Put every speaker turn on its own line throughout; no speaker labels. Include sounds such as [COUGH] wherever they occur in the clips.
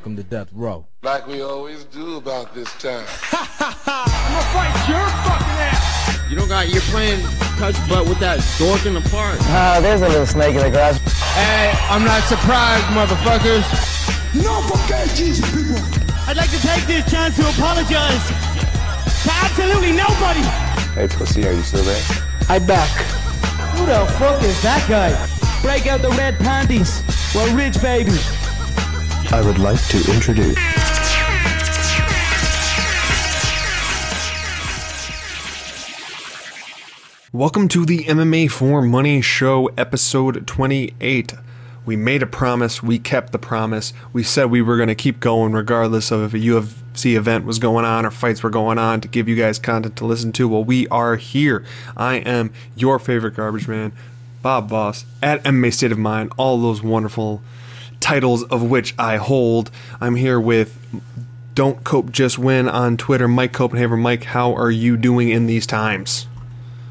welcome to Death Row.
Like we always do about this time. [LAUGHS]
I'm gonna fight your fucking ass.
You don't got, you're playing touch butt with that dork in the park.
Ah, there's a little snake in the grass.
Hey, I'm not surprised, motherfuckers.
No forget Jesus, people.
I'd like to take this chance to apologize to absolutely nobody.
Hey, pussy, are you still there?
I'm back.
Who the fuck is that guy? Break out the red panties. We're rich, baby.
I would like to introduce.
Welcome to the MMA for Money Show, episode 28. We made a promise, we kept the promise. We said we were going to keep going regardless of if a UFC event was going on or fights were going on to give you guys content to listen to. Well, we are here. I am your favorite garbage man, Bob Voss, at MMA State of Mind, all those wonderful titles of which I hold. I'm here with Don't Cope Just Win on Twitter, Mike Copenhaver. Mike, how are you doing in these times?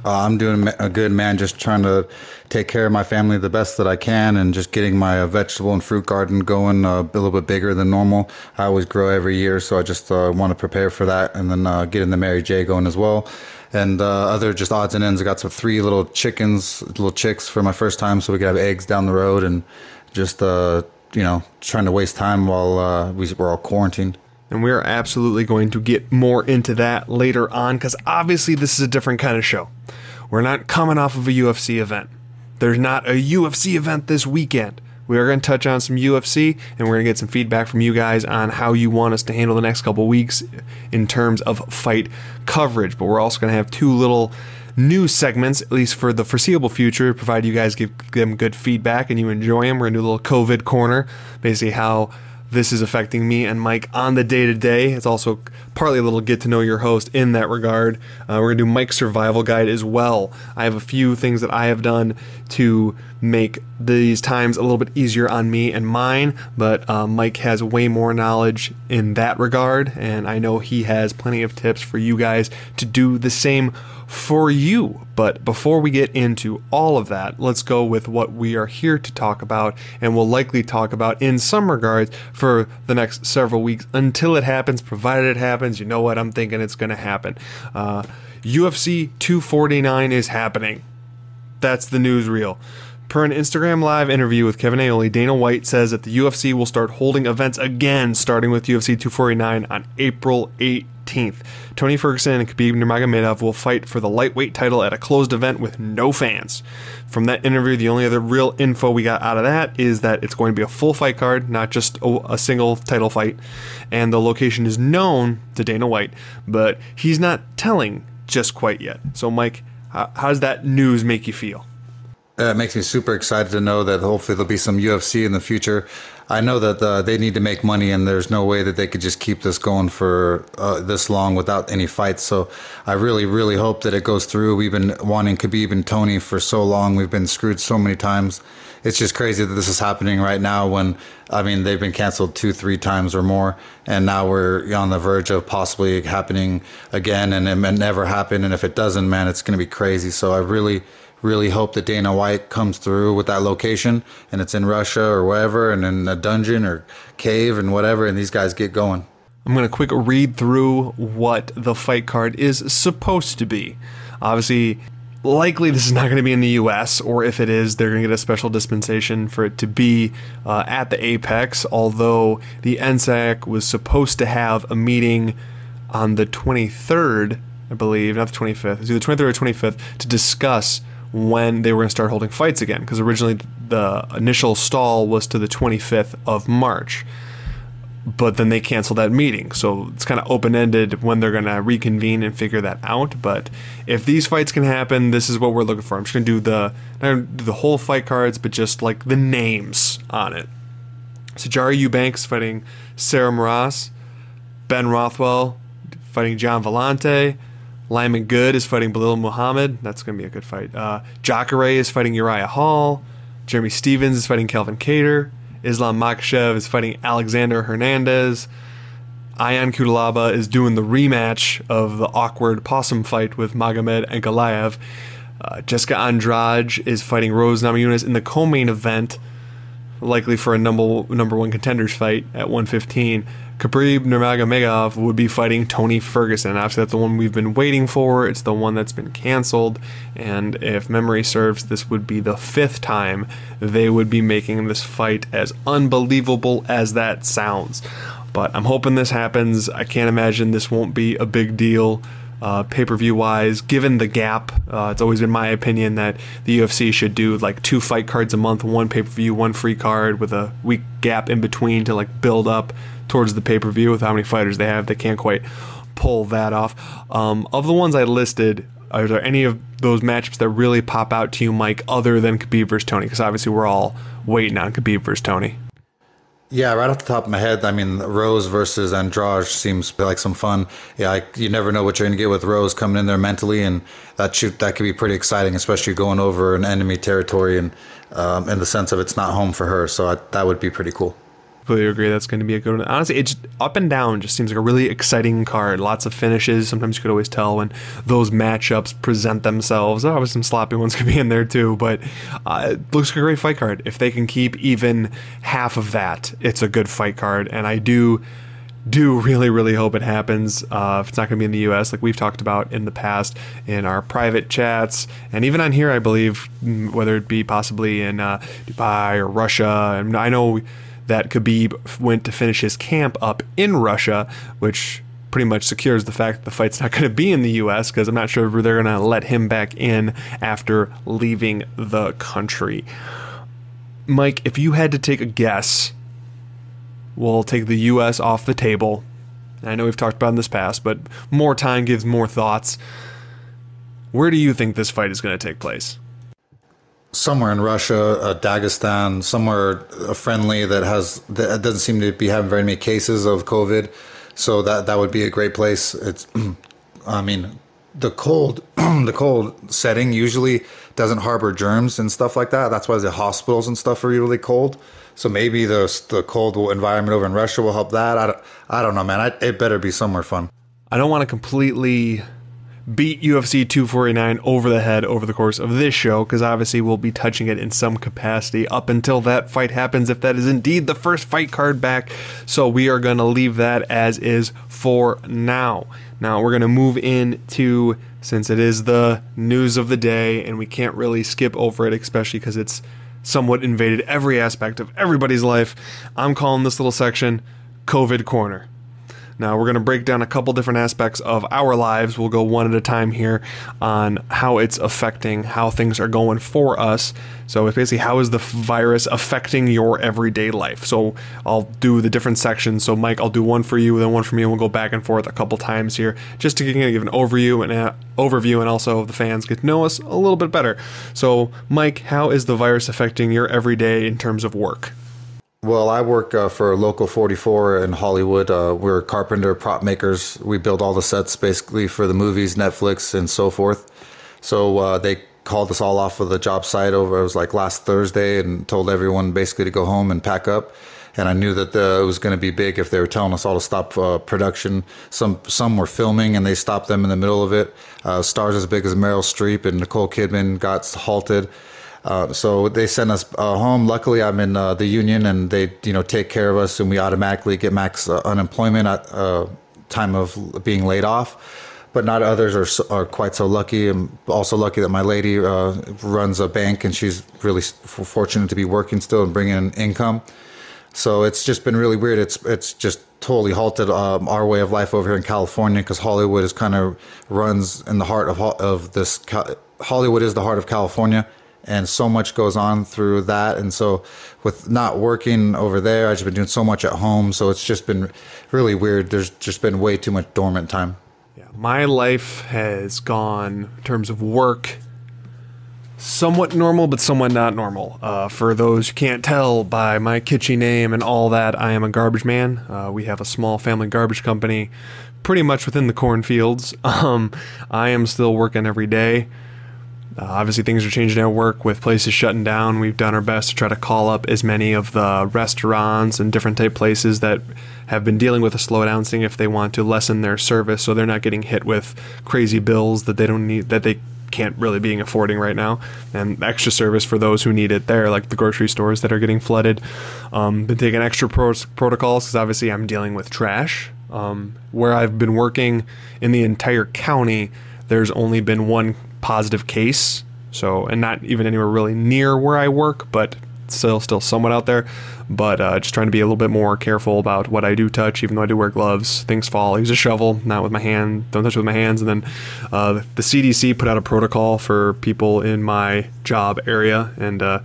Uh, I'm doing a good man, just trying to take care of my family the best that I can, and just getting my uh, vegetable and fruit garden going uh, a little bit bigger than normal. I always grow every year, so I just uh, want to prepare for that, and then uh, getting the Mary J going as well. And uh, other just odds and ends. I got some three little chickens, little chicks for my first time, so we could have eggs down the road, and just you know trying to waste time while uh, we, we're all quarantined.
And we are absolutely going to get more into that later on because obviously this is a different kind of show. We're not coming off of a UFC event. There's not a UFC event this weekend. We are going to touch on some UFC and we're going to get some feedback from you guys on how you want us to handle the next couple weeks in terms of fight coverage. But we're also going to have two little news segments, at least for the foreseeable future, provided you guys give them good feedback and you enjoy them. We're going to do a little COVID corner, basically how this is affecting me and Mike on the day to day. It's also partly a little get to know your host in that regard. Uh, we're gonna do Mike's survival guide as well. I have a few things that I have done to make these times a little bit easier on me and mine, but uh, Mike has way more knowledge in that regard, and I know he has plenty of tips for you guys to do the same for you. But before we get into all of that, let's go with what we are here to talk about and will likely talk about in some regards for the next several weeks until it happens, provided it happens. You know what? I'm thinking it's going to happen. Uh, UFC 249 is happening. That's the newsreel. Per an Instagram Live interview with Kevin Iole, Dana White says that the UFC will start holding events again, starting with UFC 249 on April 18th. Tony Ferguson and Khabib Nurmagomedov will fight for the lightweight title at a closed event with no fans. From that interview, the only other real info we got out of that is that it's going to be a full fight card, not just a, a single title fight, and the location is known to Dana White, but he's not telling just quite yet. So, Mike, how, does that news make you feel?
Uh, it makes me super excited to know that hopefully there'll be some UFC in the future. I know that uh, they need to make money, and there's no way that they could just keep this going for uh, this long without any fights. So I really, really hope that it goes through. We've been wanting Khabib and Tony for so long. We've been screwed so many times. It's just crazy that this is happening right now when, I mean, they've been canceled two, three times or more. And now we're on the verge of possibly happening again, and it may never happen. And if it doesn't, man, it's going to be crazy. So I really, really hope that Dana White comes through with that location and it's in Russia or wherever and in a dungeon or cave and whatever and these guys get going.
I'm going to quick read through what the fight card is supposed to be. Obviously, likely this is not going to be in the US, or if it is, they're going to get a special dispensation for it to be uh, at the Apex. Although the NSAC was supposed to have a meeting on the 23rd, I believe, not the 25th, it was either 23rd or 25th, to discuss when they were going to start holding fights again. Because originally the initial stall was to the 25th of March but then they cancel that meeting. So it's kind of open ended when they're going to reconvene and figure that out. But if these fights can happen, this is what we're looking for. I'm just going to do the do the whole fight cards, but just like the names on it. Sijara Eubanks fighting Sarah Moras, Ben Rothwell fighting John Vellante. Lyman Good is fighting Belal Muhammad. That's going to be a good fight. Uh, Jacare is fighting Uriah Hall. Jeremy Stephens is fighting Calvin Kattar. Islam Makhachev is fighting Alexander Hernandez. Ion Cutelaba is doing the rematch of the awkward possum fight with Magomed and Uh, Jessica Andrade is fighting Rose Namajunas in the co-main event. Likely for a number number one contenders fight at 115. Khabib Nurmagomedov would be fighting Tony Ferguson. Obviously, that's the one we've been waiting for. It's the one that's been canceled, and if memory serves, this would be the fifth time they would be making this fight. As unbelievable as that sounds, but I'm hoping this happens. I can't imagine this won't be a big deal uh, pay per view wise, given the gap. Uh, it's always been my opinion that the UFC should do like two fight cards a month, one pay per view, one free card with a week gap in between to like build up towards the pay per view with how many fighters they have. They can't quite pull that off. Um, of the ones I listed, are there any of those matchups that really pop out to you, Mike, other than Khabib versus Tony? Because obviously we're all waiting on Khabib versus Tony.
Yeah, right off the top of my head, I mean, Rose versus Andrade seems like some fun. Yeah, you never know what you're going to get with Rose coming in there mentally, and that shoot that could be pretty exciting, especially going over an enemy territory and um, in the sense of it's not home for her. So I, that would be pretty cool
completely agree. That's going to be a good one. Honestly, it's up and down. Just seems like a really exciting card. Lots of finishes. Sometimes you could always tell when those matchups present themselves. Oh, some sloppy ones [LAUGHS] could be in there too, but uh, it looks like a great fight card. If they can keep even half of that, it's a good fight card. And I do do really, really hope it happens. Uh, if it's not going to be in the U.S., like we've talked about in the past in our private chats, and even on here, I believe, mm, whether it be possibly in uh, Dubai or Russia. And I know that Khabib went to finish his camp up in Russia, which pretty much secures the fact that the fight's not [LAUGHS] going to be in the U.S. because I'm not sure if they're going to let him back in after leaving the country. Mike, if you had to take a guess, we'll take the U.S. off the table. I know we've talked about in this past, but more time gives more thoughts. Where do you think this fight is going to take place?
Somewhere in Russia, uh, Dagestan, somewhere uh, friendly that has that doesn't seem to be having very many cases of COVID. So that that would be a great place. It's, [CLEARS THROAT] I mean, the cold [CLEARS THROAT] the cold setting usually doesn't harbor germs and stuff like that. That's why the hospitals and stuff are really cold. So maybe the the cold environment over in Russia will help that. I don't, I don't know, man. I, it better be somewhere fun.
I don't want to completely beat UFC 249 over the head over the course of this show, because obviously we'll be touching it in some capacity up until that fight happens, if that is indeed the first fight card back. So we are going to leave that as is for now. Now we're going to move into, since it is the news of the day, and we can't really skip over it, especially because it's somewhat invaded every aspect of everybody's life. I'm calling this little section COVID Corner. Now, we're going to break down a couple different aspects of our lives. We'll go one at a time here on how it's affecting how things are going for us. So, it's basically how is the virus affecting your everyday life? So, I'll do the different sections. So, Mike, I'll do one for you, then one for me, and we'll go back and forth a couple times here just to give an overview and overview, and also the fans get to know us a little bit better. So, Mike, how is the virus affecting your everyday in terms of work?
Well, I work uh, for Local 44 in Hollywood. Uh, we're carpenter prop makers. We build all the sets basically for the movies, Netflix, and so forth. So uh, they called us all off of the job site over, it was like last Thursday, and told everyone basically to go home and pack up. And I knew that the, it was going to be big if they were telling us all to stop uh, production. Some some were filming and they stopped them in the middle of it. Uh, stars as big as Meryl Streep and Nicole Kidman got halted. Uh, so they sent us uh, home. Luckily, I'm in uh, the union, and they you know take care of us, and we automatically get max uh, unemployment at uh, time of being laid off. But not others are are quite so lucky. I'm also lucky that my lady runs a bank, and she's really fortunate to be working still and bringing in income. So it's just been really weird. It's it's just totally halted um, our way of life over here in California because Hollywood is kind of runs in the heart of of this. Hollywood is the heart of California and so much goes on through that. And so with not working over there i've just been doing so much at home. So it's just been really weird. There's just been way too much dormant time.
Yeah my life has gone in terms of work somewhat normal but somewhat not normal. Uh, for those who can't tell by my kitschy name and all that i am a garbage man. Uh, we have a small family garbage company pretty much within the cornfields. [LAUGHS] Um, i am still working every day uh, obviously, things are changing at work with places shutting down. We've done our best to try to call up as many of the restaurants and different type places that have been dealing with a slowdown, seeing if they want to lessen their service so they're not getting hit with crazy bills that they don't need that they can't really being affording right now, and extra service for those who need it there, like the grocery stores that are getting flooded. Um, been taking extra pro- protocols because obviously I'm dealing with trash. Um, where I've been working in the entire county, there's only been one positive case. So, and not even anywhere really near where I work, but still, still somewhat out there. But uh, just trying to be a little bit more careful about what I do touch, even though I do wear gloves. Things fall. I use a shovel, not with my hand. Don't touch it with my hands. And then uh, the CDC put out a protocol for people in my job area, and uh,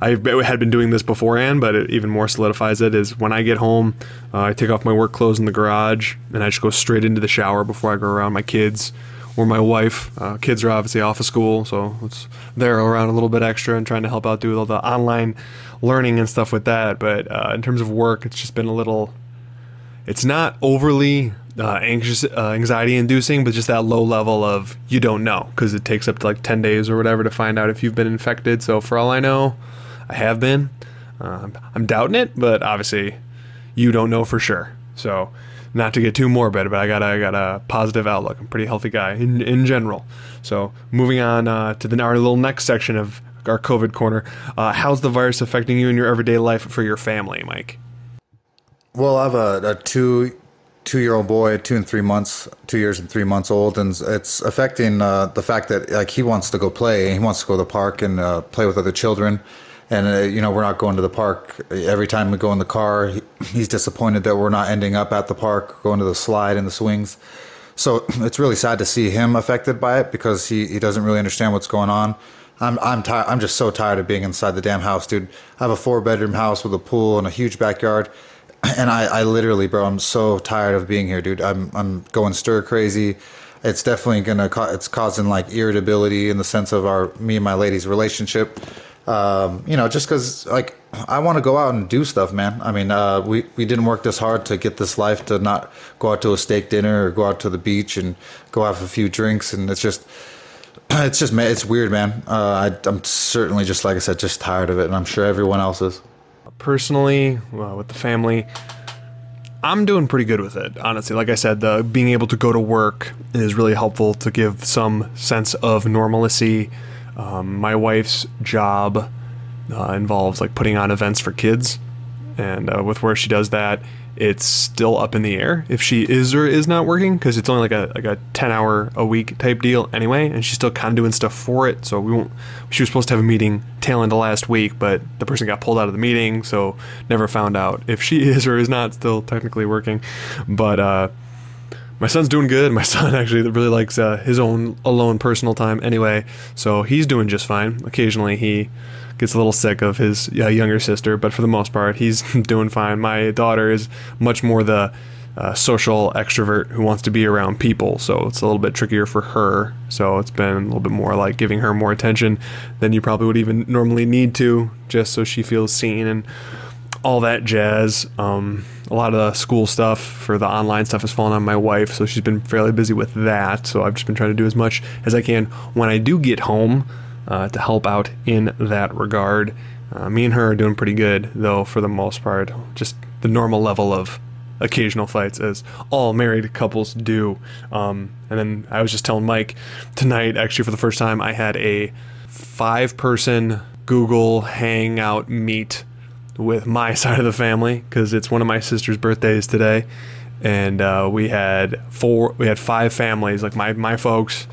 I had been doing this beforehand, but it even more solidifies it. Is when I get home, uh, I take off my work clothes in the garage, and I just go straight into the shower before I go around my kids or my wife. Uh, kids are obviously off of school, so it's they're around a little bit extra and trying to help out do all the online learning and stuff with that. But uh, in terms of work, it's just been a little. It's not overly uh, anxious, uh, anxiety-inducing, but just that low level of you don't know because it takes up to like ten days or whatever to find out if you've been infected. So for all I know, I have been. Uh, I'm doubting it, but obviously, you don't know for sure. So not to get too morbid, but I got a, I got a positive outlook. I'm a pretty healthy guy in, in general. So moving on uh, to the our little next section of our COVID corner. Uh, how's the virus affecting you in your everyday life for your family, Mike?
Well, I have a, a two two year old boy, two and three months, two years and three months old, and it's affecting uh, the fact that like he wants to go play, he wants to go to the park and uh, play with other children, and uh, you know we're not going to the park. Every time we go in the car, he, he's disappointed that we're not ending up at the park, going to the slide and the swings. So [CLEARS THROAT] it's really sad to see him affected by it because he, he doesn't really understand what's going on. I'm I'm tired. I'm just so tired of being inside the damn house, dude. I have a four bedroom house with a pool and a huge backyard, [CLEARS THROAT] and I, I literally, bro, I'm so tired of being here, dude. I'm I'm going stir crazy. It's definitely gonna it's causing like irritability in the sense of our me and my lady's relationship. Um, you know, just because like I want to go out and do stuff, man. I mean, uh, we we didn't work this hard to get this life to not go out to a steak dinner or go out to the beach and go have a few drinks, and it's just [CLEARS THROAT] it's just it's weird, man. Uh, I, I'm certainly just like I said, just tired of it, and I'm sure everyone else is.
Personally, well, with the family, I'm doing pretty good with it, honestly. Like I said, the being able to go to work is really helpful to give some sense of normalcy. Um, my wife's job uh, involves like putting on events for kids, and uh, with where she does that, it's still up in the air if she is or is not working because it's only like a like a 10 hour a week type deal anyway and she's still kind of doing stuff for it. So we won't she was supposed to have a meeting tail end of last week but the person got pulled out of the meeting so never found out if she [LAUGHS] is or is not still technically working. But uh my son's doing good. My [LAUGHS] son actually really likes uh, his own alone personal time anyway, so he's doing just fine. Occasionally, he gets a little sick of his uh, younger sister, but for the most part, he's [LAUGHS] doing fine. My daughter is much more the uh, social extrovert who wants to be around people, so it's a little bit trickier for her. So it's been a little bit more like giving her more attention than you probably would even normally need to, just so she feels seen and all that jazz. Um, a lot of the school stuff for the online stuff has fallen on my wife, so she's been fairly busy with that. So I've just been trying to do as much as I can when I do get home uh, to help out in that regard. Uh, me and her are doing pretty good, though, for the most part. Just the normal level of occasional fights, as all married couples do. Um, and then I was just telling Mike tonight, actually, for the first time, I had a five person Google Hangout meet with my [LAUGHS] side of the family because it's one of my sister's birthdays today. And uh, we had four, we had five families, like my, my folks,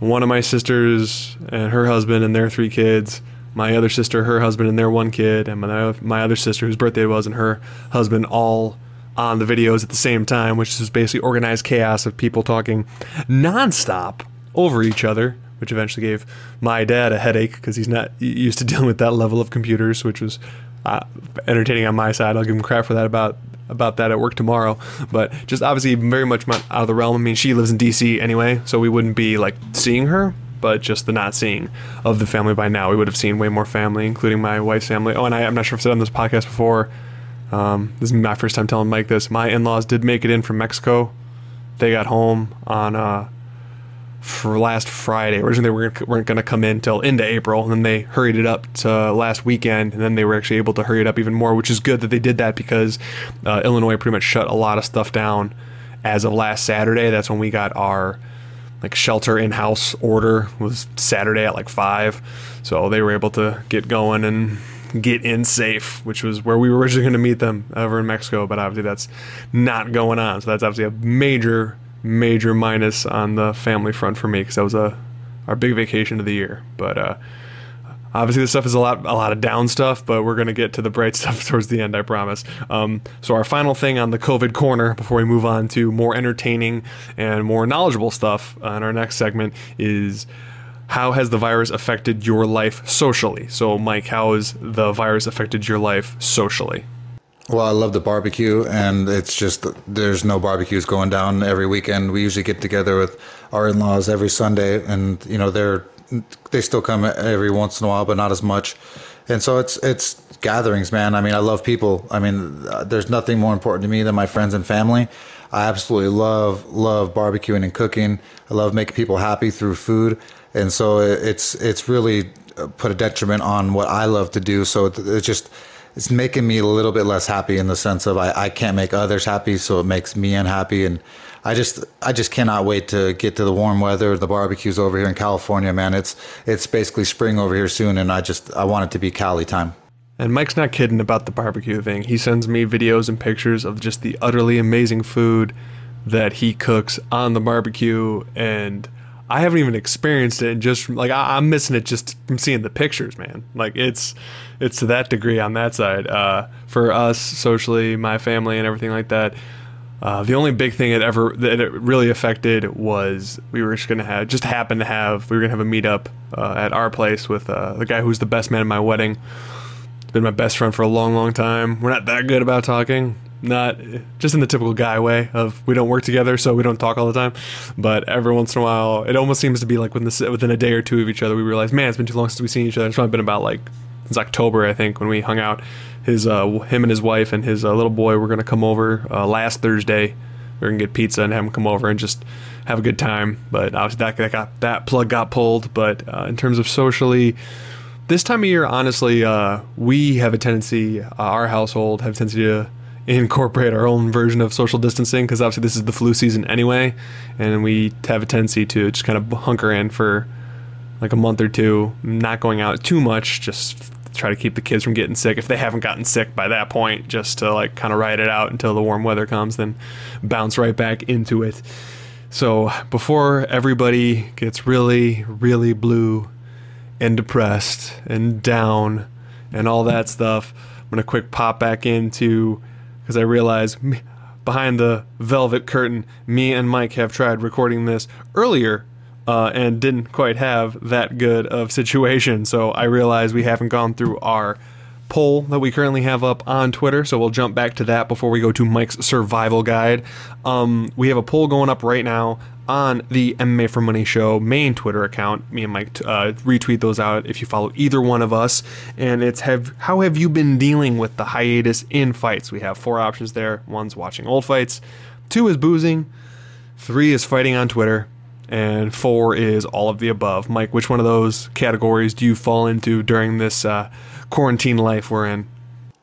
one of my sisters and her husband and their three kids, my other sister, her husband and their one kid, and my, my other sister whose birthday it was and her husband all on the videos at the same time, which is basically organized chaos of people talking nonstop over each other, which eventually gave my dad a headache because he's not used to [LAUGHS] dealing with that level of computers, which was uh, entertaining on my side. I'll give him crap for that about about that at work tomorrow. But just obviously very much out of the realm. I mean, she lives in D.C. anyway, so we wouldn't be like seeing her. But just the not seeing of the family by now, we would have seen way more family, including my wife's family. Oh, and I, am not sure if I've said on this podcast before. Um, this is my first time telling Mike this. My in-laws did make it in from Mexico. They got home on uh, for last Friday. Originally, they weren't, weren't going to come in till into April, and then they hurried it up to last weekend, and then they were actually able to hurry it up even more, which is good that they did that because uh, Illinois pretty much shut a lot of stuff down as of last Saturday. That's when we got our like shelter in house order was Saturday at like five, so they were able to get going and get in safe, which was where we were originally going to meet them over in Mexico, but obviously that's not going on. So that's obviously a major, major minus on the family front for me because that was a our big vacation of the year. But uh, obviously, this stuff is a lot, a lot of down stuff. But we're gonna get to the bright [LAUGHS] stuff towards the end, I promise. Um, so our final thing on the COVID corner before we move on to more entertaining and more knowledgeable stuff on our next segment is how has the virus affected your life socially? So, Mike, how has the virus affected your life socially?
Well, I love the barbecue, and it's just there's no barbecues going down every weekend. We usually get together with our in-laws every Sunday, and you know they're they still come every once in a while, but not as much. And so it's it's gatherings, man. I mean, I love people. I mean, uh, there's nothing more important to me than my friends and family. I absolutely love love barbecuing and cooking. I love making people happy through food and so it's it's really put a detriment on what I love to do. So it's just it's making me a little bit less happy in the sense of I, I can't make others happy, so it makes me unhappy. And I just I just cannot wait to get to the warm weather, the barbecues over here in California, man. It's it's basically spring over here soon, and I just I want it to be Cali time.
And Mike's not kidding about the barbecue thing. He sends me videos and pictures of just the utterly amazing food that he cooks on the barbecue and I haven't even experienced it, and just from, like I, am missing it just from seeing the pictures, man. Like it's it's to that degree on that side. Uh, for us socially, my family, and everything like that. Uh, the only big thing it ever that it really affected was we were just gonna have just happened to have we were gonna have a meetup uh, at our place with uh, the guy who's the best man at my wedding. Been my best friend for a long, long time. We're not that good about talking, not just in the typical guy way of we don't work together, so we don't talk all the time. But every once in a while, it almost seems to be like within, within a day or two of each other, we realize, man, it's been too long since we've seen each other. It's probably been about like since October, I think, when we hung out. His, uh, him and his wife and his uh, little boy were gonna come over uh, last Thursday. We are gonna get pizza and have him come over and just have a good time. But obviously that, that got that plug got pulled. But uh, in terms of socially this time of year, honestly, uh, we have a tendency, uh, our household have a tendency to incorporate our own version of social distancing because obviously this is the flu season anyway, and we have a tendency to just kind of hunker in for like a month or two, not going out too much, just try to keep the kids from getting sick if they haven't gotten sick by that point, just to like kind of ride it out until the warm weather comes, then bounce right back into it. So before everybody gets really, really blue and depressed and down and all that stuff, I'm gonna quick pop back into because I realize behind the velvet curtain, me and Mike have tried recording this earlier uh, and didn't quite have that good of situation. So I realize we haven't gone through our poll that we currently have up on Twitter. So we'll jump back to that before we go to Mike's survival guide. Um, we have a poll going up right now on the MMA for Money show main Twitter account. Me and Mike uh, retweet those out if you follow either one of us. And it's have how have you been dealing with the hiatus in fights? We have four options there. One's watching old fights, two is boozing, three is fighting on Twitter, and four is all of the above. Mike, which one of those categories do you fall into during this uh, quarantine life we're in?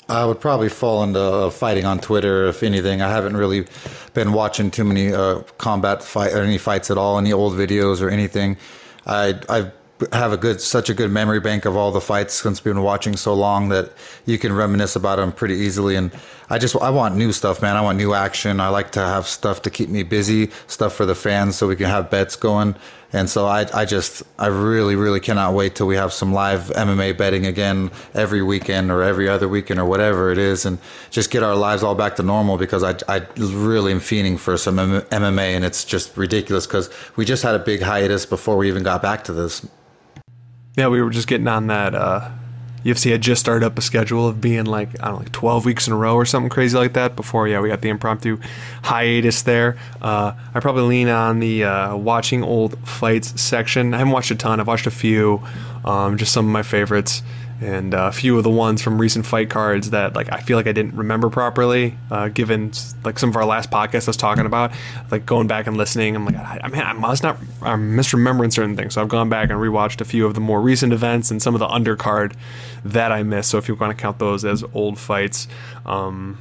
I would probably fall into uh, fighting on Twitter, if anything. I haven't really been watching too many uh, combat fight or any fights at all, any old videos or anything. I I have a good such a good memory bank of all the fights since we've been watching so long that you can reminisce about them pretty easily. And I just I want new stuff, man. I want new action. I like to have stuff to keep me busy, stuff for the fans, so we can have bets going. And so I, I just, I really, really cannot wait till we have some live MMA betting again every weekend or every other weekend or whatever it is, and just get our lives all back to normal because I, I really am fiending for some MMA, and it's just ridiculous because we just had a big hiatus before we even got back to this.
Yeah, we were just getting on that uh, UFC had just started up a schedule of being like I don't know, like 12 weeks in a row or something crazy like that. Before, yeah, we got the impromptu hiatus there. Uh, I probably lean on the uh, watching old fights section. I haven't watched a ton. I've watched a few, um, just some of my favorites and uh, a few of the ones from recent fight cards that like I feel like I didn't remember properly, uh, given like some of our last podcasts I was talking about, like going back and listening. I'm like, I, mean, I must not, I'm misremembering certain things. So I've gone back and rewatched a few of the more recent events and some of the undercard that I missed. So if you want to count those as old fights, um,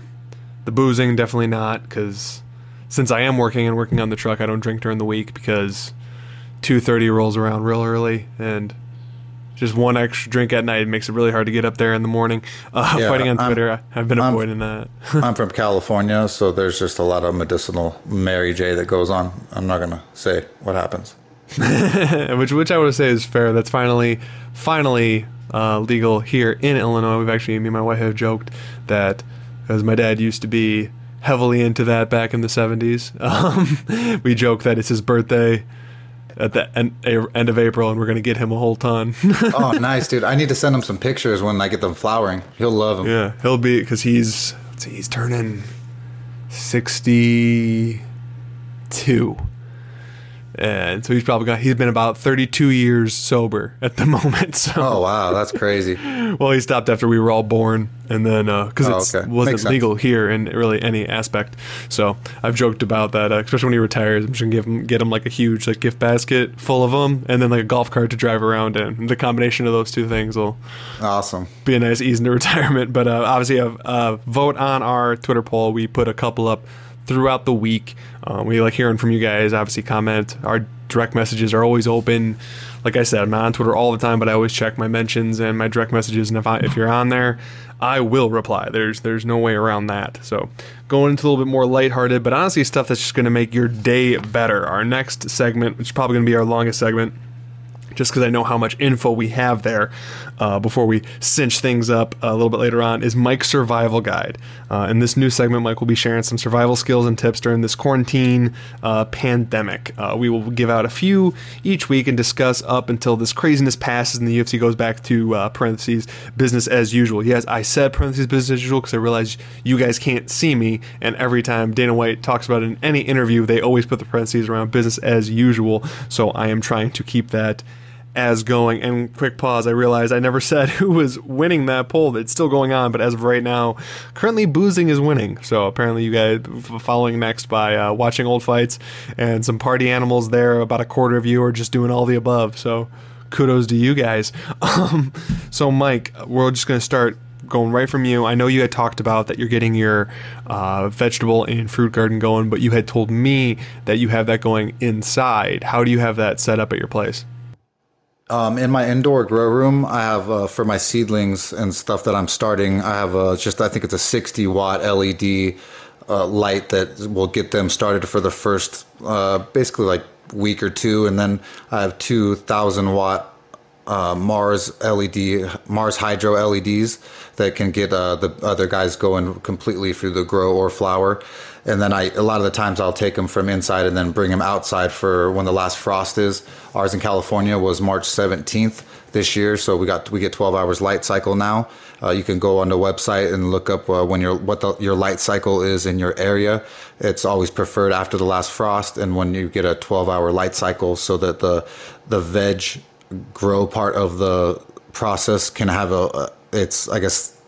the boozing definitely not because since I am working and working on the truck, I don't drink during the week because two thirty rolls around real early, and just one extra drink at night makes it really hard to get up there in the morning. Uh,
Yeah,
fighting on
I'm-
Twitter, I've been
I'm-
avoiding that. [LAUGHS]
I'm from California, so there's just a lot of medicinal Mary J that goes on. I'm not gonna say what happens. [LAUGHS]
which which I would say is fair. That's finally finally uh, legal here in Illinois. We've actually me and my wife have joked that because my dad used to be heavily into that back in the 70s. [LAUGHS] Um, we joke that it's his birthday at the end, end of April and we're going to get him a whole ton. [LAUGHS]
Oh, nice, dude. I need to send him some pictures when I get them flowering. He'll love them.
yeah, he'll be because he's let's see, he's turning 62. And so he's probably got he's been about 32 years sober at the [LAUGHS] moment. So
Oh wow, that's crazy. [LAUGHS]
Well, he stopped after we were all born, and then because
Oh,
it
okay.
wasn't
Makes sense.
legal here in really any aspect. So I've joked about that, uh, especially when he retires. I'm just gonna give him get him like a huge like gift basket full of them, and then like a golf cart to drive around in. The combination of those two things will
Awesome.
be a nice ease into [LAUGHS] retirement. But uh, obviously, a uh, vote on our Twitter poll. We put a couple up throughout the week. Uh, we like hearing from you guys. Obviously, comment. Our direct messages are always open. Like I said, I'm not on Twitter all the time, but I always check my mentions and my direct messages. And if I if you're on there, I will reply. There's there's no way around that. So going into a little bit more lighthearted, but honestly, stuff that's just going to make your day better. Our next segment, which is probably going to be our longest segment just because I know how much info we have there uh, before we cinch things up a little bit later on, is Mike's Survival Guide. Uh, in this new segment, Mike will be sharing some survival skills and tips during this quarantine uh, pandemic. Uh, we will give out a few each week and discuss up until this craziness passes and the UFC goes back to uh, parentheses business as usual. Yes, I said parentheses business as usual because I realize you guys can't see me, and every time Dana White talks about it in any interview, they always put the parentheses around business as usual. So I am trying to keep that as going. And quick pause, I realized I never [LAUGHS] said who was winning that poll. It's still going on, but as of right now, currently boozing is winning. So apparently, you guys following next by uh, watching old fights and some party animals there. About a quarter of you are just doing all the above. So kudos to you guys. [LAUGHS] Um, so Mike, we're just gonna start. Going right from you, I know you had talked about that you're getting your uh, vegetable and fruit garden going, but you had told me that you have that going inside. How do you have that set up at your place?
Um, in my indoor grow room, I have uh, for my seedlings and stuff that I'm starting. I have uh, just I think it's a 60 watt LED uh, light that will get them started for the first uh, basically like week or two, and then I have two thousand watt uh, Mars LED, Mars Hydro LEDs that can get uh, the other guys going completely through the grow or flower. And then I, a lot of the times I'll take them from inside and then bring them outside for when the last frost is. Ours in California was March 17th this year, so we got we get 12 hours light cycle now. Uh, you can go on the website and look up uh, when your what the, your light cycle is in your area. It's always preferred after the last frost, and when you get a 12 hour light cycle, so that the the veg grow part of the process can have a, it's I guess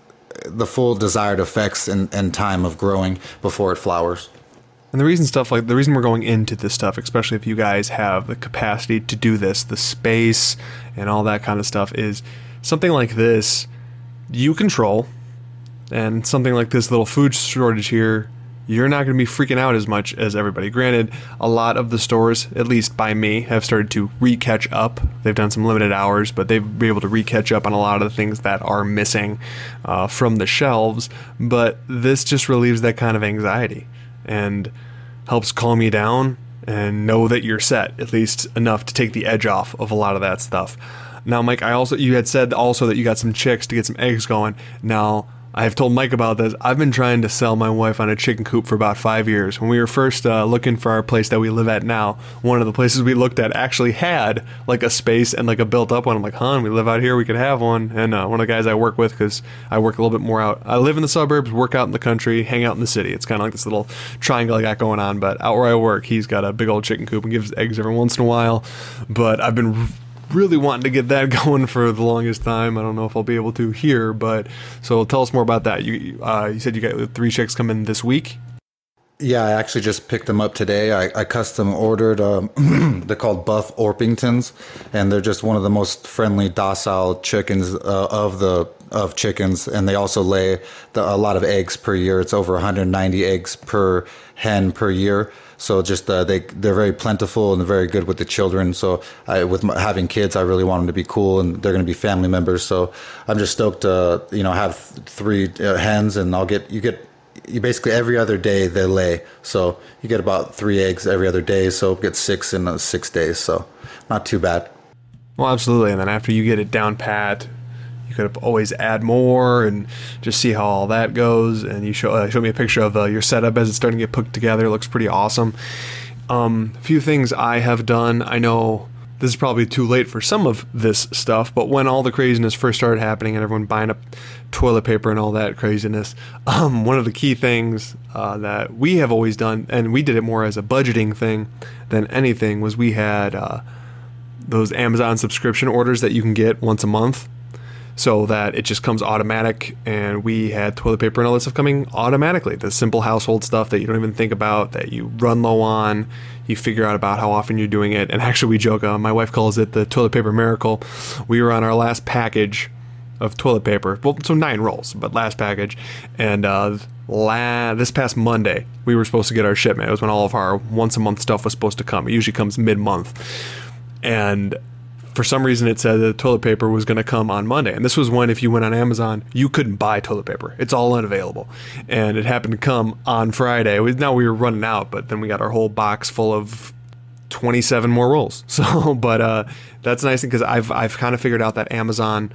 the full desired effects and, and time of growing before it flowers.
And the reason stuff like the reason we're going into this stuff, especially if you guys have the capacity to do this, the space and all that kind of stuff, is something like this you control, and something like this little food shortage here, you're not going to be freaking out as much as everybody. Granted, a lot of the stores, at least by me, have started to re-catch up. They've done some limited hours, but they've been able to re-catch up on a lot of the things that are missing uh, from the shelves. But this just relieves that kind of anxiety and helps calm you down and know that you're set, at least enough to take the edge off of a lot of that stuff. Now, Mike, I also you had said also that you got some chicks to get some eggs going. Now, I have told Mike about this. I've been trying to sell my wife on a chicken coop for about five years. When we were first uh, looking for our place that we live at now, one of the places we looked at actually had like a space and like a built-up one. I'm like, "Hon, we live out here. We could have one." And uh, one of the guys I work with, because I work a little bit more out. I live in the suburbs, work out in the country, hang out in the city. It's kind of like this little triangle I got going on. But out where I work, he's got a big old chicken coop and gives eggs every once in a while. But I've been really wanting to get that [LAUGHS] going for the longest time. I don't know if I'll be able to here, but so tell us more about that. You uh, you said you got three chicks coming this week.
Yeah, I actually just picked them up today. I, I custom ordered. Um, [CLEARS THROAT] they're called Buff Orpingtons, and they're just one of the most friendly, docile chickens uh, of the of chickens, and they also lay the, a lot of eggs per year. It's over 190 eggs per hen per year. So just uh, they they're very plentiful and they're very good with the children. So I, with my, having kids, I really want them to be cool and they're going to be family members. So I'm just stoked to you know have three uh, hens and I'll get you get you basically every other day they lay. So you get about three eggs every other day. So get six in uh, six days. So not too bad.
Well, absolutely. And then after you get it down pat, you could always add more and just see how all that goes. And you show uh, show me a picture of uh, your setup as it's starting to get put together. It looks pretty awesome. Um, a few things I have done. I know this is probably too late for some of this stuff, but when all the craziness first started happening and everyone buying up toilet paper and all that craziness, [LAUGHS] um, one of the key things uh, that we have always done, and we did it more as a budgeting thing than anything, was we had uh, those Amazon subscription orders that you can get once a month so that it just comes automatic. And we had toilet paper and all this stuff coming automatically. The simple household stuff that you don't even think about, that you run low on, you figure out about how often you're doing it. And actually, we joke, uh, my wife calls it the toilet paper miracle. We were on our last package of toilet paper. Well, so nine rolls, but last package. And uh, la- this past Monday, we were supposed to get our shipment. It was when all of our once a month stuff was supposed to come. It usually comes mid month. And for some reason it said that toilet paper was going to come on Monday. And this was when, if you went on Amazon, you couldn't buy toilet paper. It's all unavailable. And it happened to come on Friday. Was, now we were running out, but then we got our whole box full of 27 more rolls. [LAUGHS] So, but uh, that's nice because I've, I've kind of figured out that Amazon,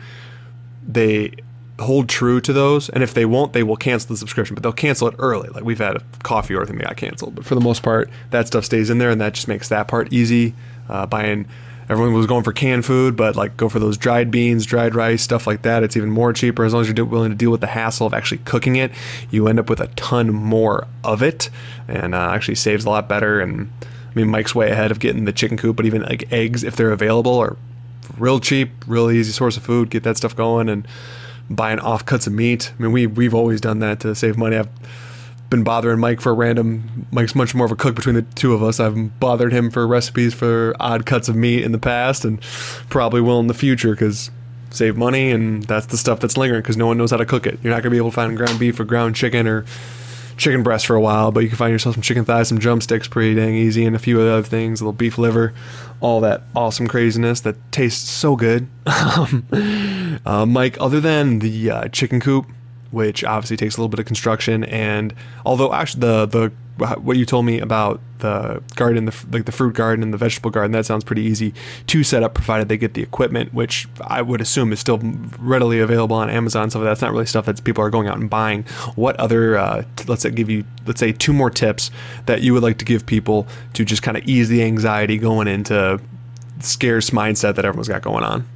they hold true to those. And if they won't, they will cancel the subscription, but they'll cancel it early. Like we've had a coffee order thing that got canceled. But for the most part, that stuff stays in there and that just makes that part easy. Uh, buying everyone was going for canned food, but like go for those dried beans, dried rice, stuff like that. It's even more cheaper as long as you're willing to deal with the hassle of actually cooking it. You end up with a ton more of it, and uh, actually saves a lot better. And I mean, Mike's way ahead of getting the chicken coop, but even like eggs, if they're available, are real cheap, real easy source of food. Get that stuff going and buying offcuts of meat. I mean, we we've always done that to save money. I've been bothering Mike for a random. Mike's much more of a cook between the two of us. I've bothered him for recipes for odd cuts of meat in the past, and probably will in the future because save money, and that's the stuff that's lingering because no one knows how to cook it. You're not gonna be able to find ground beef or ground chicken or chicken breast for a while, but you can find yourself some chicken thighs, some drumsticks pretty dang easy, and a few other things, a little beef liver, all that awesome craziness that tastes so good. [LAUGHS] uh, Mike, other than the uh, chicken coop, which obviously takes a little bit of construction. And although actually the the what you told me about the garden, the like the fruit garden and the vegetable garden, that sounds pretty easy to set up, provided they get the equipment, which I would assume is still readily available on Amazon. So that's not really stuff that people are going out and buying. What other uh, let's say give you let's say two more tips that you would like to give people to just kind of ease the anxiety going into scarce mindset that everyone's got going on.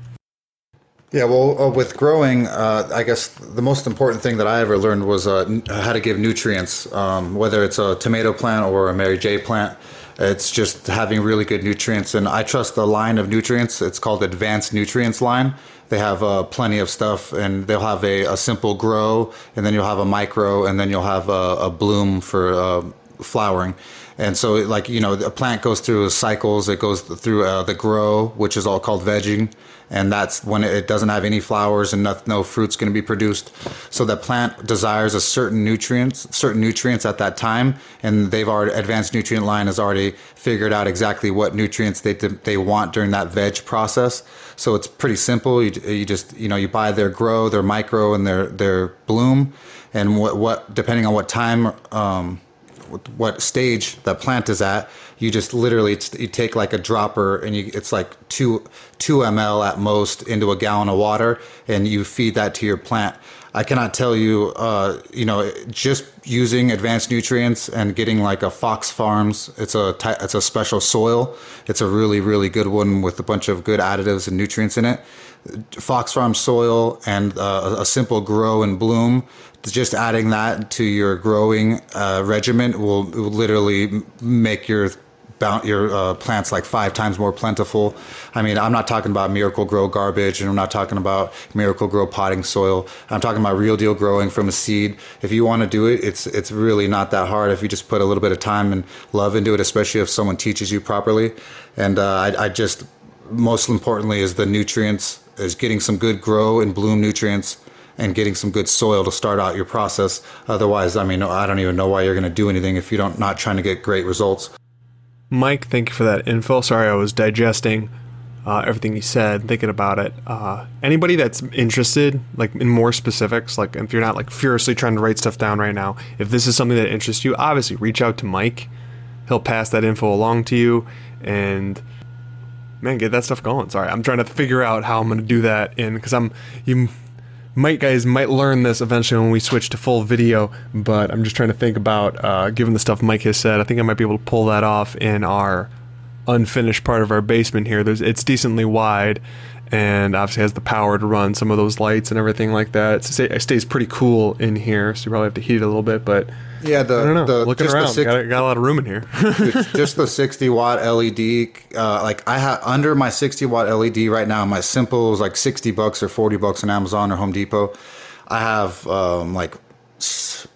Yeah, well, uh, with growing, uh, I guess the most important thing that I ever learned was uh, n- how to give nutrients, um, whether it's a tomato plant or a Mary J plant. It's just having really good nutrients. And I trust the line of nutrients. It's called Advanced Nutrients line. They have uh, plenty of stuff, and they'll have a, a, simple grow, and then you'll have a micro, and then you'll have a, a bloom for uh, flowering. And so, like, you know, a plant goes through cycles. It goes through uh, the grow, which is all called vegging and that's when it doesn't have any flowers and no, no fruit's going to be produced. So the plant desires a certain nutrients, certain nutrients at that time, and they've already advanced nutrient line has already figured out exactly what nutrients they they want during that veg process. So it's pretty simple. You, you just you know you buy their grow, their micro, and their their bloom, and what what depending on what time. Um, what stage the plant is at. You just literally you take like a dropper and you, it's like two two ml at most into a gallon of water, and you feed that to your plant. I cannot tell you, uh, you know, just using advanced nutrients and getting like a Fox Farms. It's a it's a special soil. It's a really really good one with a bunch of good additives and nutrients in it. Fox Farm soil and uh, a simple grow and bloom just adding that to your growing uh, regimen will, will, literally make your your uh, plants like five times more plentiful. I mean, I'm not talking about miracle grow garbage, and I'm not talking about miracle grow potting soil. I'm talking about real deal growing from a seed. If you want to do it, it's it's really not that hard if you just put a little bit of time and love into it, especially if someone teaches you properly. And uh, I, I just most importantly is the nutrients, is getting some good grow and bloom nutrients and getting some good soil to start out your process. Otherwise, I mean, I don't even know why you're going to do anything if you don't not trying to get great results.
Mike, thank you for that info. Sorry, I was digesting uh, everything you said, thinking about it. Uh, anybody that's interested, like in more specifics, like if you're not like furiously trying to write stuff down right now, if this is something that interests you, obviously reach out to Mike. He'll pass that info along to you, and man, get that stuff going. Sorry, I'm trying to figure out how I'm going to do that in because I'm you might guys might learn this eventually when we switch to full video, but I'm just trying to think about uh, given the stuff Mike has said. I think I might be able to pull that off in our unfinished part of our basement here. There's it's decently wide, and obviously has the power to run some of those lights and everything like that. It stays pretty cool in here, so you probably have to heat it a little bit, but.
Yeah, the
I don't know.
the
Looking
just the
around,
six-
got, got a lot of room in here. [LAUGHS] [LAUGHS]
just the 60 watt LED. Uh, like I have under my 60 watt LED right now, my simple is like 60 bucks or 40 bucks on Amazon or Home Depot. I have um, like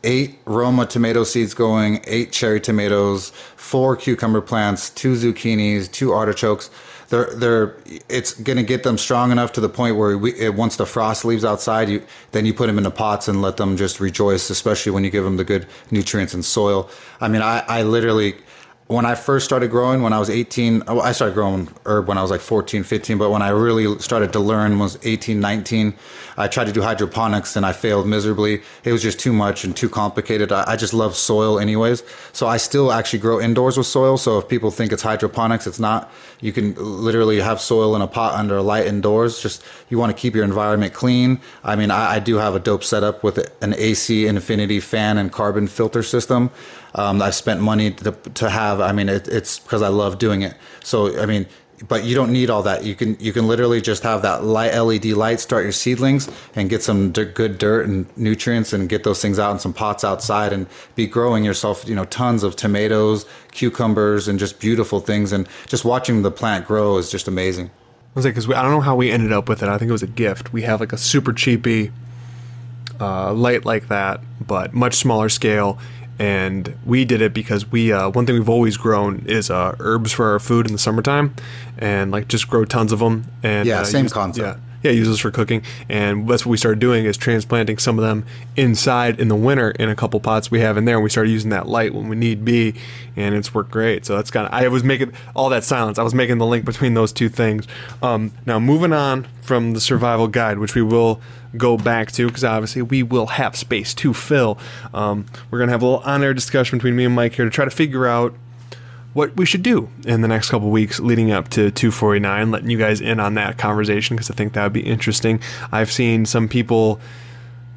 eight Roma tomato seeds going, eight cherry tomatoes, four cucumber plants, two zucchinis, two artichokes. They're they're it's gonna get them strong enough to the point where we it, once the frost leaves outside, you then you put them in the pots and let them just rejoice. Especially when you give them the good nutrients and soil. I mean, I I literally when I first started growing, when I was 18, oh, I started growing herb when I was like 14, 15, but when I really started to learn was 18, 19, I tried to do hydroponics and I failed miserably. It was just too much and too complicated. I, I just love soil anyways. So I still actually grow indoors with soil. So if people think it's hydroponics, it's not. You can literally have soil in a pot under a light indoors. Just you want to keep your environment clean. I mean, I, I do have a dope setup with an AC infinity fan and carbon filter system. Um, I've spent money to, to have. I mean, it, it's because I love doing it. So I mean, but you don't need all that. You can you can literally just have that light LED light start your seedlings and get some d- good dirt and nutrients and get those things out in some pots outside and be growing yourself. You know, tons of tomatoes, cucumbers, and just beautiful things. And just watching the plant grow is just amazing.
I was like, because I don't know how we ended up with it. I think it was a gift. We have like a super cheapy uh, light like that, but much smaller scale. And we did it because we uh, one thing we've always grown is uh, herbs for our food in the summertime, and like just grow tons of them. And
Yeah,
uh,
same
use-
concept.
Yeah, yeah, use those for cooking. And that's what we started doing is transplanting some of them inside in the winter in a couple pots we have in there. And we started using that light when we need be, and it's worked great. So that's kind of I was making all that silence. I was making the link between those two things. Um, now moving on from the survival guide, which we will go back to because obviously we will have space to fill. Um, we're gonna have a little on-air discussion between me and Mike here to try to figure out what we should do in the next couple weeks leading up to 249 letting you guys in on that conversation because i think that would be interesting. I've seen some people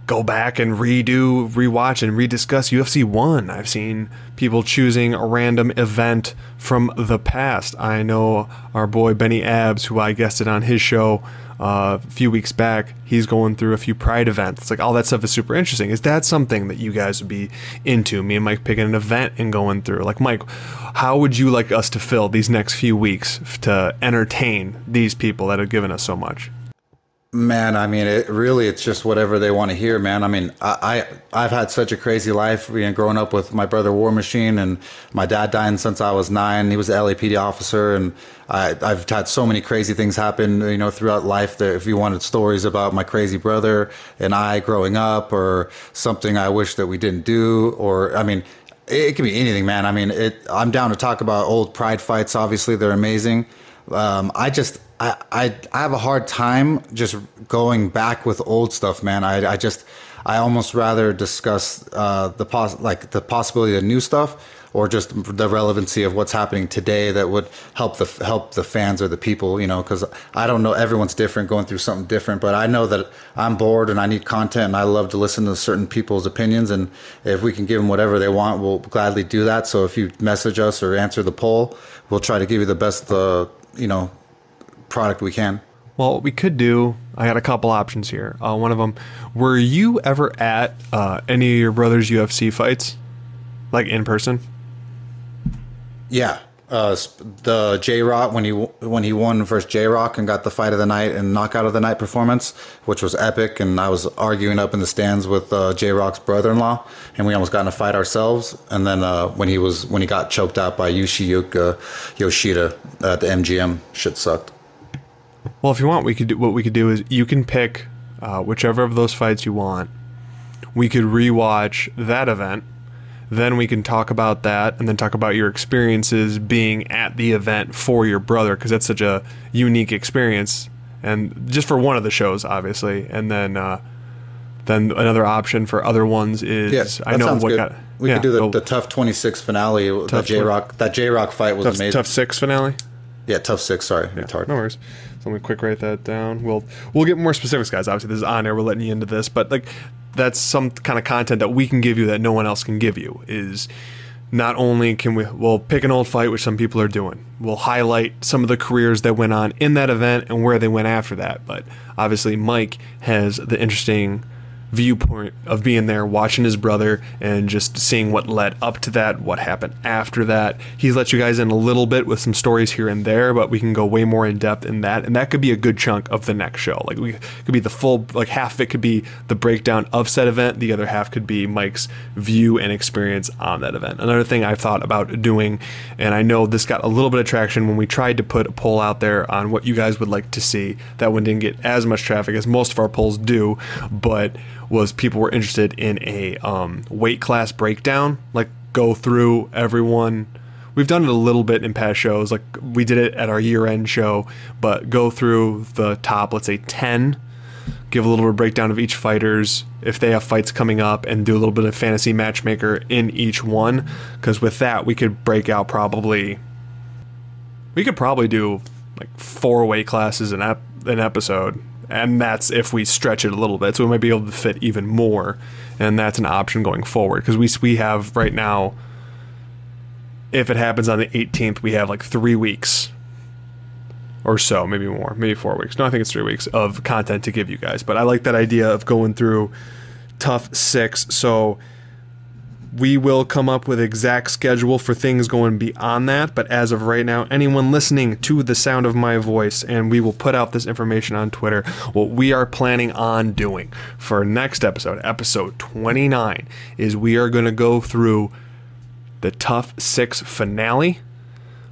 go back and redo rewatch and rediscuss ufc 1 i've seen people choosing a random event from the past. I know our boy benny abs who i guested on his show uh, a few weeks back, he's going through a few Pride events. It's like all that stuff is super interesting. Is that something that you guys would be into? Me and Mike picking an event and going through. Like, Mike, how would you like us to fill these next few weeks to entertain these people that have given us so much?
Man, I mean, it really, it's just whatever they want to hear, man. I mean, I, I, I've had such a crazy life, you know, growing up with my brother War Machine and my dad dying since I was nine. He was an LAPD officer and I, I've had so many crazy things happen, you know, throughout life that if you wanted stories about my crazy brother and I growing up or something I wish that we didn't do, or, I mean, it, it can be anything, man. I mean, it, I'm down to talk about old pride fights. Obviously, they're amazing. Um, I just, I, I, I have a hard time just going back with old stuff, man. I, I just, I almost rather discuss uh, the pos- like the possibility of new stuff or just the relevancy of what's happening today that would help the help the fans or the people, you know, because I don't know, everyone's different, going through something different, but I know that I'm bored and I need content and I love to listen to certain people's opinions, and if we can give them whatever they want, we'll gladly do that. So if you message us or answer the poll, we'll try to give you the best, uh, you know, product we can.
Well, what we could do, I got a couple options here. Uh, one of them, were you ever at uh, any of your brother's UFC fights, like in person?
Yeah, uh, the J Rock when he when he won versus J Rock and got the fight of the night and knockout of the night performance, which was epic. And I was arguing up in the stands with uh, J Rock's brother-in-law, and we almost got in a fight ourselves. And then uh, when he was when he got choked out by Yoshiyuki Yoshida at the MGM, shit sucked.
Well, if you want, we could do what we could do is you can pick uh, whichever of those fights you want. We could rewatch that event. Then we can talk about that and then talk about your experiences being at the event for your brother because that's such a unique experience. And just for one of the shows, obviously. And then uh, then another option for other ones is
Yes,
I
that
know what
good.
got.
We
yeah,
could do the, the tough 26 finale. That
Tough
J Rock that J Rock fight was
tough,
amazing.
TUF six finale.
Yeah, TUF six. Sorry, hard.
No worries. Let me quick write that down. We'll we'll get more specifics, guys. Obviously, this is on air. We're letting you into this, but like that's some kind of content that we can give you that no one else can give you. Is not only can we we'll pick an old fight, which some people are doing. We'll highlight some of the careers that went on in that event and where they went after that. But obviously, Mike has the interesting viewpoint of being there, watching his brother, and just seeing what led up to that, what happened after that. He's let you guys in a little bit with some stories here and there, but we can go way more in depth in that, and that could be a good chunk of the next show. Like we could be the full, like half of it could be the breakdown of said event, the other half could be Mike's view and experience on that event. Another thing I've thought about doing, and I know this got a little bit of traction when we tried to put a poll out there on what you guys would like to see. That one didn't get as much traffic as most of our polls do, but was people were interested in a um, weight class breakdown, like go through everyone. We've done it a little bit in past shows, like we did it at our year end show, but go through the top, let's say 10, give a little bit of breakdown of each fighters if they have fights coming up, and do a little bit of fantasy matchmaker in each one. Because with that, we could break out probably, we could probably do like four weight classes an, ep- an episode and that's if we stretch it a little bit so we might be able to fit even more and that's an option going forward. Because we, we have right now if it happens on the 18th we have like three weeks or so maybe more maybe four weeks. No i think it's three weeks of content to give you guys but i like that idea of going through TUF six. So we will come up with exact schedule for things going beyond that but as of right now anyone listening to the sound of my voice and we will put out this information on twitter what we are planning on doing for next episode episode 29 is we are going to go through the TUF six finale.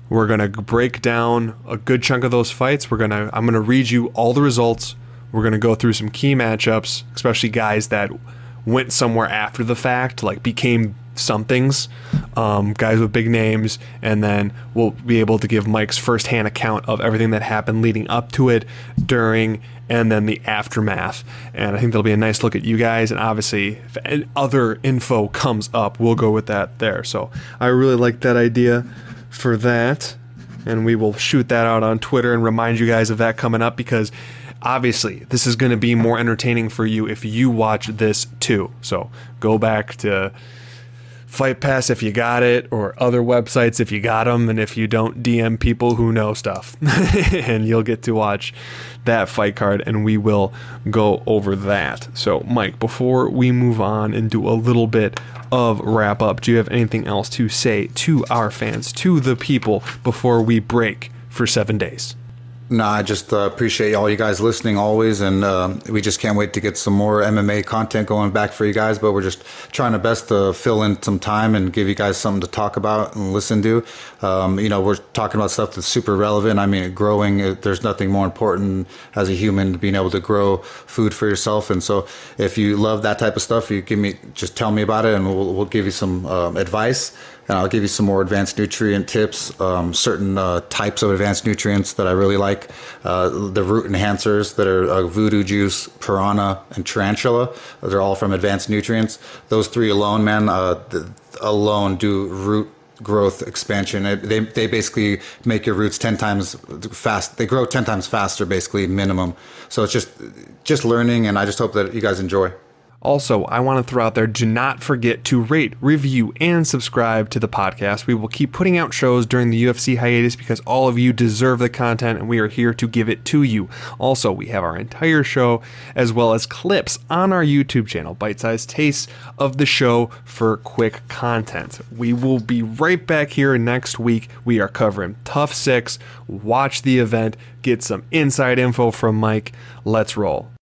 We're going to break down a good chunk of those fights. We're going to i'm going to read you all the results. We're going to go through some key matchups especially guys that went somewhere after the fact, like became somethings, um, guys with big names, and then we'll be able to give Mike's firsthand account of everything that happened leading up to it, during, and then the aftermath. And I think that'll be a nice look at you guys. And obviously, if other info comes up, we'll go with that there. So I really like that idea for that. And we will shoot that out on Twitter and remind you guys of that coming up because obviously this is going to be more entertaining for you if you watch this too. So go back to Fight Pass if you got it, or other websites if you got them, and if you don't, DM people who know stuff, [LAUGHS] and you'll get to watch that fight card, and we will go over that. So, Mike, before we move on and do a little bit of wrap up, do you have anything else to say to our fans, to the people, before we break for seven days?
No, I just uh, appreciate all you guys listening always, and uh, we just can't wait to get some more MMA content going back for you guys. But we're just trying our best to fill in some time and give you guys something to talk about and listen to. Um, you know, we're talking about stuff that's super relevant. I mean, growing. There's nothing more important as a human being able to grow food for yourself. And so, if you love that type of stuff, you give me just tell me about it, and we'll we'll give you some um, advice and I'll give you some more advanced nutrient tips. Um, certain uh, types of advanced nutrients that I really like, uh, the root enhancers that are uh, voodoo juice, piranha, and tarantula. They're all from advanced nutrients. Those three alone, man, uh, alone do root growth expansion. It, they they basically make your roots ten times fast. They grow ten times faster, basically minimum. So it's just just learning, and I just hope that you guys enjoy.
Also, I want to throw out there do not forget to rate, review, and subscribe to the podcast. We will keep putting out shows during the UFC hiatus because all of you deserve the content and we are here to give it to you. Also, we have our entire show as well as clips on our YouTube channel, bite sized tastes of the show for quick content. We will be right back here next week. We are covering TUF Six. Watch the event, get some inside info from Mike. Let's roll.